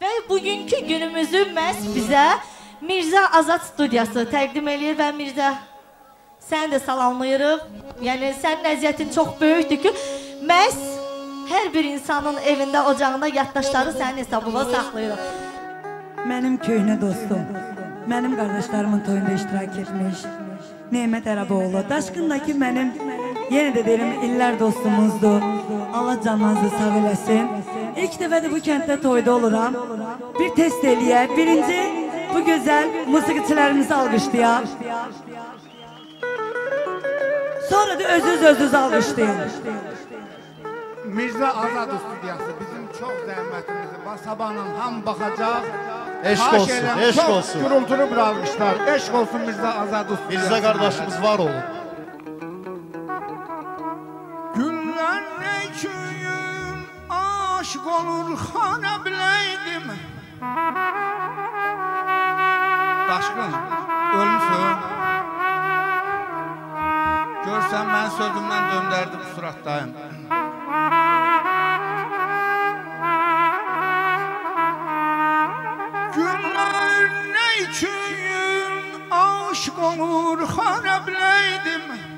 Və bugünkü günümüzü məhz bizə Mirzə Azad studiyası təqdim eləyir və Mirzə səni də salamlayırıq. Yəni sənin əziyyətin çox böyükdür ki, məhz hər bir insanın evində, ocağında yaddaşları sənin hesabına saxlayırıq. Mənim köhnə dostum, mənim qardaşlarımın toyunda iştirak etmiş Nemət Ərəboğlu, Daşqındakı mənim, yenə də deyirəm, illər dostumuzdur. Allah canınızı sağ eləsin. İlk dəfədir bu kənddə toyda oluram. Bir test eləyək. Birinci, bu gözəl musiqiçilərimizi alqışlayaq. Sonra da özünüz özünüz alqışlayın. Mirzə Azad studiyası bizim çox zəhmətimizi var. Sabahla ham baxacaq. Eşq Xahiş olsun, edirəm, eşq çox olsun. Gürültülü bir alqışlar. Eşq olsun Mirzə Azad studiyası. Mirzə qardaşımız var olun. Günlər nə köyün aşıq olur xana biləydim. Daşqın, ölmüsün. Görsən mən sözümdən döndərdim suratdayım. Günlər nə köyün aşıq olur xana biləydim.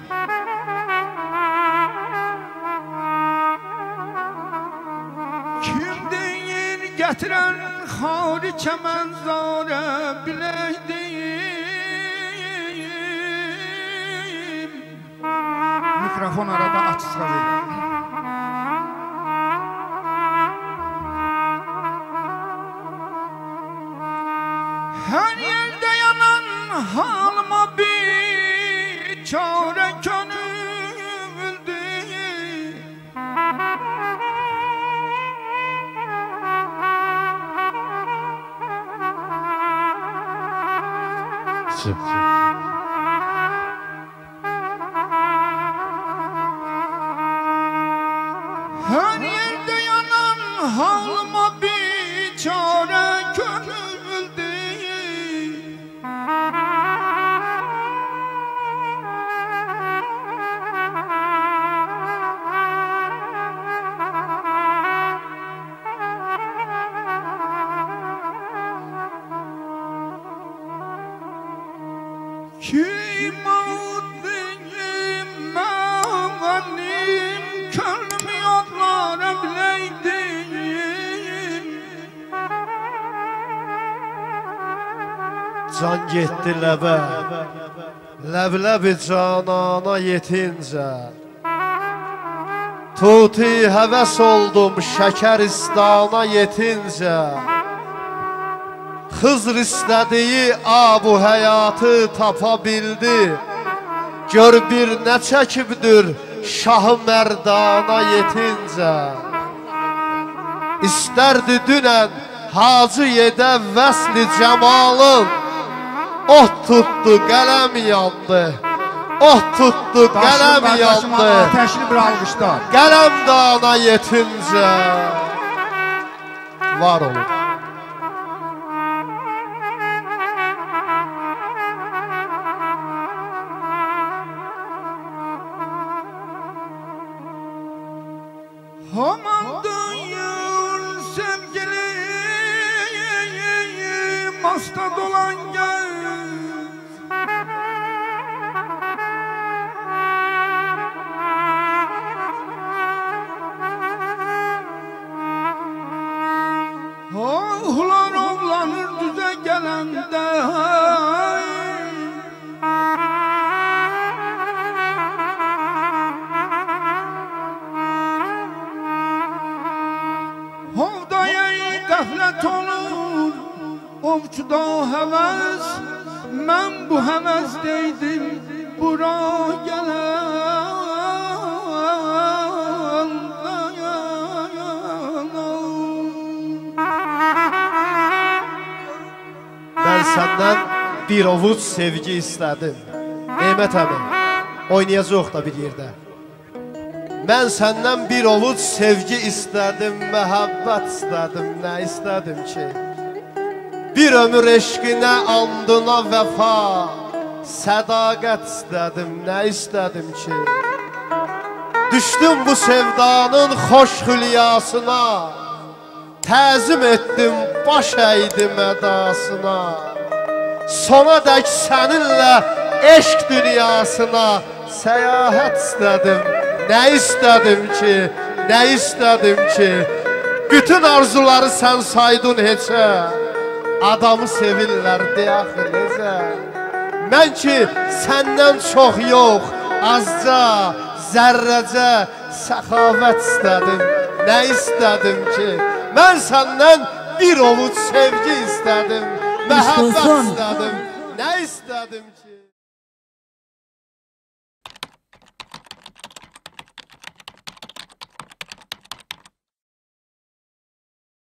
Gətirən xari kəmənzarə bilək deyim Mikrofon arada açıqa verir Her yerde yanan halma Her yerde yanan halıma bir çare Can getdi ləbə, ləbləbi canana yetincə. Tuti həvəs oldum şəkəristana yetincə. Xızr istədiyi abu həyatı tapa bildi. Gör bir nə çəkibdir şahı mərdana yetincə. İstərdi dünən hacı yedə vəsli cəmalın Oh tutdu, qələm yandı. Oh tutdu, qələm yandı. ateşli bir alqışlar. Qələm dana yetincə Var olun Aman duyur sevgilim Hasta dolan gel Ovçuda həvəs Mən bu həvəsdeydim Bura gələn Mən səndən bir ovuc sevgi istədim Neymət əmi Oynayacaq da bir yerdə Mən səndən bir ovuc sevgi istədim Məhəbbət istədim Nə istədim ki Bir ömür eşqinə andına vəfa Sədaqət istədim Nə istədim ki? Düşdüm bu sevdanın xoş xülyasına Təzim etdim baş əydim ədasına Sona dək səninlə eşq dünyasına Səyahət istədim. Nə istədim ki, nə istədim ki? Bütün arzuları sən saydın heçə Adamı sevirlər deyə necə Mən ki səndən çox yox Azca, zərrəcə səxavət istədim. Nə istədim ki Mən səndən bir ovuc sevgi istədim. Məhəbbət istədim. Nə istədim ki